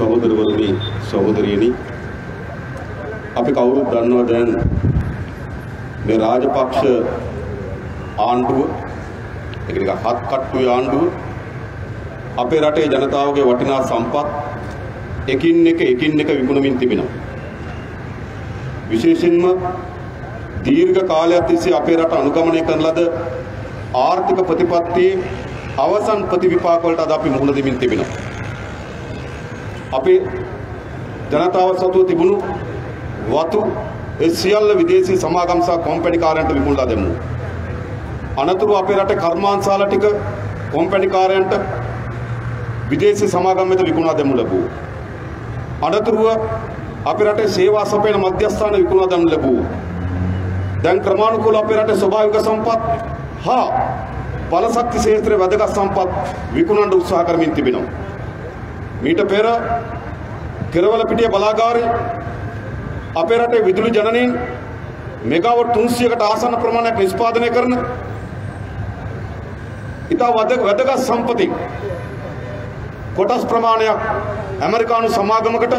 සහෝදරවරුනි සහෝදරියනි අපි කවුරුත් දන්නවා දැන් මේ රාජපක්ෂ ආණ්ඩුව ඒක නිකන් හත් කට්ටුවේ ආණ්ඩුව අපේ රටේ ජනතාවගේ වටිනා සම්පත් එකින් එක එකින් එක විකුණමින් තිබෙනවා විශේෂයෙන්ම දීර්ඝ කාලයක් තිස්සේ අපේ රට අනුගමනය කරන ලද ආර්ථික ප්‍රතිපත්තියේ අවසන් ප්‍රතිවිපාක වලට අද අපි මුහුණ දෙමින් තිබෙනවා. අපේ ජනතාව සතුව තිබුණු වතු ඒ සියල්ල විදේශී සමාගම් සහ කොම්පැනිකාරයන්ට විකුණලා දැම්මු. අනතුරු අපේ රටේ කර්මාන්තශාලා ටික කොම්පැනිකාරයන්ට විදේශී සමාගම් වෙත විකුණා දෙමු ලැබුවා. අනතුරුව අපේ රටේ සේවා සපයන මධ්‍යස්ථාන විකුණා දෙමු ලැබුවා. දැන් ක්‍රමානුකූල අපේ රටේ ස්වභාවික සම්පත් හා බලශක්ති ක්ෂේත්‍රයේ වැදගත් සම්පත් විකුණන්න උත්සාහ කරමින් තිබෙනවා. මීට පෙර කෙරවල පිටිය බලාගාරයේ අපේ රටේ විදුලි ජනනීන් මෙගාවට් 300කට ආසන්න ප්‍රමාණයක් නිෂ්පාදනය කරන ඉතා වැදගත් සම්පති කොටස් ප්‍රමාණයක් ඇමරිකානු සමාගමකට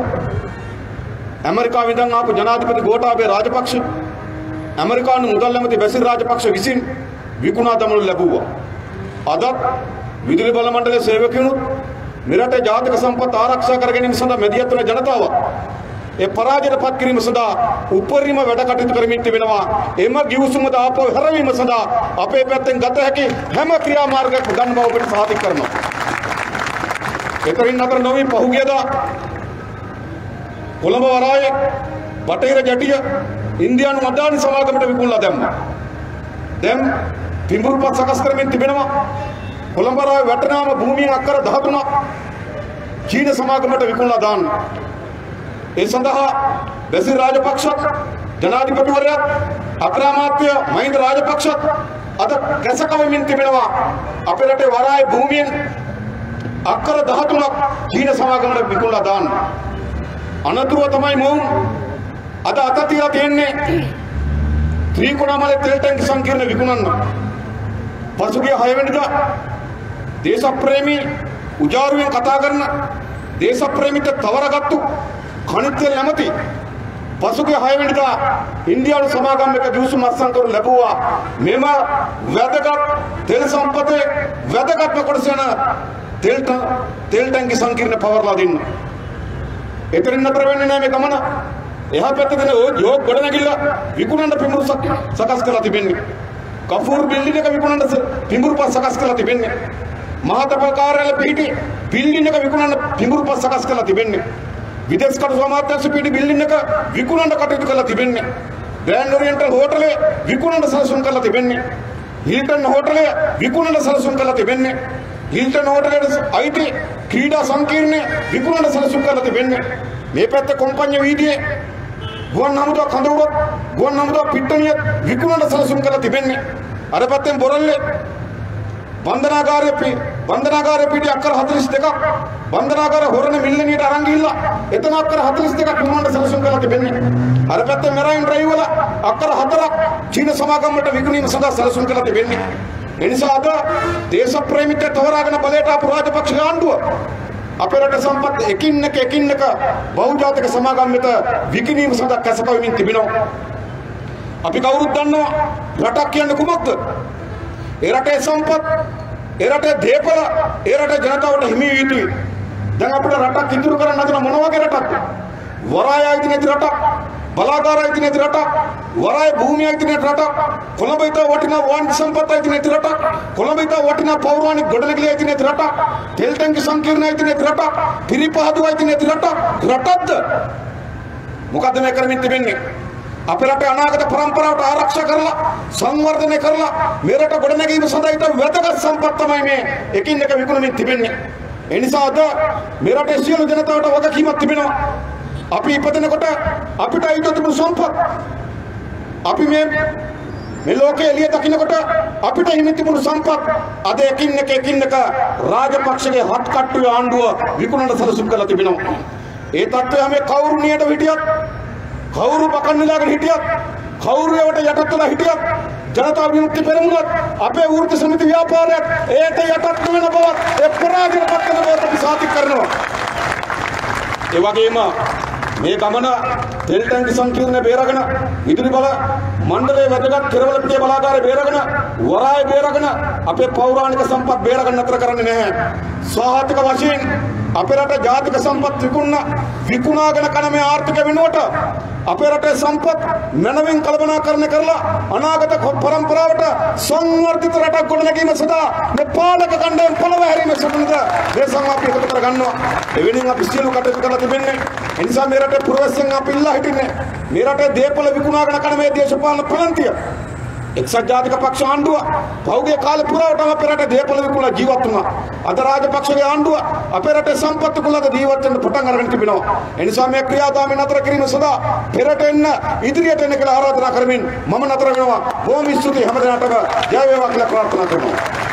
ඇමරිකාවෙන් ඉඳන් ආපු ජනාධිපති ගෝඨාභය රාජපක්ෂ ඇමරිකානු මුදල් ඇමති බැසිල් රාජපක්ෂ විසින් විකුණා දමනු ලැබුවා. අදත් විදුලි බල මණ්ඩලයේ සේවකයනුත් මෙරටේ ජාතික සම්පත් ආරක්ෂා කර ගැනීම සඳහා මැදිහත් වන ජනතාව ඒ පරාජයට පත් කිරීම සඳහා උපරිම වැඩ කටයුතු කරමින් තිබෙනවා. එම ගිවිසුමද ආපහු හැරවීම සඳහා අපේ පැත්තෙන් ගත හැකි හැම ක්‍රියාමාර්ගයක් ගන්න බව ඔබට සාතික කරනවා. එතරින් අතර නොවි පහුගියදා කොළඹ වරායේ බටහිර ජැටිය ඉන්දියානු අදානි සමාගමට විකුණලා දැම්මා. දැන් පිඹුරුපත් සකස් කරමින් තිබෙනවා. කොළඹ වරායේ වැටනාම භූමියෙන් අක්කර 13ක් චීන සමාගමට විකුණලා දාන්න. ඒ සඳහා බැසිල් රාජපක්ෂත් ජනාධිපතිවරයා අග්‍රාමාත්‍ය මහින්ද රාජපක්ෂත් අද කැසකවමින් තිබෙනවා අපේ රටේ වරායේ භූමියෙන් අක්කර 13ක් චීන සමාගමට විකුණලා දාන්න. අනතුරුව තමයි මොවුන් අද අත තියලා තියෙන්නේ ත්‍රිකුණාමලේ තෙල් ටැංකි සංකීර්ණ විකුණන්න. පසුගිය 6 වෙනිදා දේශප්‍රේමී උජාරුවෙන් කතා කරන දේශප්‍රේමිත තවරගත්තු කණිත්‍ය නැමැති පසුගිය 6 වෙනිදා ඉන්දියානු සමාගම් එක දිවුසුම් අත්සන් කරනු ලැබුවා මෙම වැදගත් තෙල් සම්පතේ වැදගත්ම කොටස යන තෙල් තෙල් ටැංකි සංකීර්ණ පවර්ලා දෙන්න. එතරින් නතර වෙන්නේ නැහැ මේ ගමන. එහා පැත්තේ දෙන යෝග ගොඩනැගිල්ල විකුණන්න පිඹුරු සකස් කරලා තිබෙන්නේ. කෆූර් බිල්ඩින් එක විකුණන්න පිඹුරු පස් සකස් කරලා තිබෙන්නේ. මහතප කාර්යාලය පිහිටි බිල්ඩින් එක විකුණන්න පිඹුරු පස් සකස් කරලා තිබෙන්නේ. විදේශ කටයුතු අමාත්‍යාංශ පිහිටි බිල්ඩින් එක විකුණන්න කටයුතු කරලා තිබෙන්නේ. ග්‍රෑන්ඩ් ඔරියන්ටල් හෝටලේ විකුණන්න සැලසුම් කරලා තිබෙන්නේ. හිල්ටන් හෝටලය විකුණන්න සැලසුම් කරලා තිබෙන්නේ. හිල්ටන් හෝටලයට අයිති ක්‍රීඩා සංකීර්ණය විකුණන්න සැලසුම් කරලා තිබෙන්නේ. මේ පැත්තේ කොම්පඤ්ඤ වීදියේ ගුවන් හමුදා කඳවුරත් ගුවන් හමුදා පිට්ටනියත් විකුණන්න සැලසුම් කරලා තිබෙන්නේ. අර පැත්තෙන් බොරල්ලේ බන්ධනාගාරයේ පි බන්ධනාගාරයේ පිටි අක්කර 42ක් බන්ධනාගාර හොරණ මිල්ලනියට අරන් ගිහිල්ලා එතන අක්කර 42ක් විකුණන්න සැලසුම් කරලා තිබෙන්නේ. අර පැත්තේ මෙරයින් ඩ්‍රයිව් වල අක්කර 4ක් චීන සමාගමකට විකුණීම සඳහා සැලසුම් කරලා තිබෙන්නේ. එනිසා අද දේශප්‍රේමිත තවරාගෙන බලයට ආපු රාජපක්ෂ ආණ්ඩුව අපේ රට සම්පත් එකින් එක එකින් එක බහුජාතික සමාගම් වෙත විකිණීම සඳහා කැසකවමින් තිබෙනවා. අපි කවුරුත් දන්නවා රටක් කියන්නේ කුමක්ද? ඒ රටේ සම්පත්, ඒ රටේ දේපල, ඒ රටේ ජනතාවට හිමි විය යුතුයි. දැන් අපිට රටක් ඉදිරි කරන්න හදන මොන වගේ රටක්ද? වරාය ආයතන නැති රටක්, බලාගාර ආයතන නැති රටක්, වරාය භූමිය ආයතන නැති රටක්, කොළඹ ඉත වටිනා වාණිජ සම්පත් ආයතන නැති රටක්, කොළඹ ඉත වටිනා පෞරාණික ගොඩනැගිලි ආයතන නැති රටක්, තෙල් ටැංකි සංකීර්ණ ආයතන නැති රටක්, පිරිපහදු ආයතන නැති රටක්, රටක්ද? මොකද්ද මේ කරමින් තිබෙන්නේ? අපේ රටේ අනාගත પરම්පරාවට ආරක්ෂා කරලා සංවර්ධනය කරලා මේ රට ගොඩනැගීම සඳහා ඊට වැදගත් සම්පත් තමයි මේ එකින් එක විකුණමින් තිබෙන්නේ. ඒ නිසා අද මේ රටේ සියලු ජනතාවට වගකීමක් තිබෙනවා. අපි ඉපදෙනකොට අපිට අයිති තිබුණු සම්පත් අපි මේ මේ ලෝකයේ එළිය දකින්නකොට අපිට හිමි තිබුණු සම්පත් අද එකින් එක එකින් එක රාජපක්ෂගේ හත් කට්ටුවේ ආණ්ඩුව විකුණන සලසුම් කරලා තිබෙනවා. ඒ තත්ත්වය මේ කවුරු නියට හිටියත් කවුරු බකන්නලාගෙන හිටියත් කවුරු ඒවට යටත් වෙලා හිටියත් ජනතා විමුක්ති පෙරමුණත් අපේ වෘත්ති සමිති ව්‍යාපාරයක් ඒට යටත් වෙන බවත් ඒ පරාජය පත් වෙන බවත් අපි සාතික කරනවා ඒ වගේම මේ ගමන තෙල් ටැංකි සංකීර්ණය බේරගෙන විදුලි බල මණ්ඩලයේ වැදගත් කෙරවල පිටිය බලාගාරය බේරගෙන වරාය බේරගෙන අපේ පෞරාණික සම්පත් බේරගෙන නතර කරන්නේ නැහැ. ස්වාහාතික වශයෙන් අපේ රට ජාතික සම්පත් විකුණන විකුණාගෙන කන මේ ආර්ථික වෙනුවට අපේ රටේ සම්පත් මනවින් කළමනාකරණය කරලා අනාගත පරම්පරාවට සංවර්ධිත රටක් ගොඩනැගීම සඳහා මේ පාලක කණ්ඩායම් පොළව හැරීම සම්බන්ධ දේශම් අපි එකතු කරගන්නවා. එවෙනින් අපි සියලු කටයුතු කරලා තිබෙන්නේ. ඒ නිසා මේ රටේ පුරවැසියන් අපි ඉල්ලා හිටින්නේ. මේ රටේ දේපොළ විකුණාගෙන කන මේ දේශපාලන පලන්තිය එක්සත් ජාතික පක්ෂ ආණ්ඩුව පෞගේ කාලේ පුරාවටම අපේ රටේ දේපොළ විකුණලා ජීවත් වුණා. අද රාජපක්ෂගේ ආණ්ඩුව අපේ රටේ සම්පත් කුලද ජීවත් වෙන්න පටන් අරගෙන තිබෙනවා. ඒ නිසා මේ ක්‍රියාදාමය නතර කිරීම සඳහා පෙරට එන්න ඉදිරියට එන්න කියලා ආරාධනා කරමින් මම නතර වෙනවා. බොහොම ස්තුතියි හැමදෙනාටම ජය වේවා කියලා ප්‍රාර්ථනා කරනවා.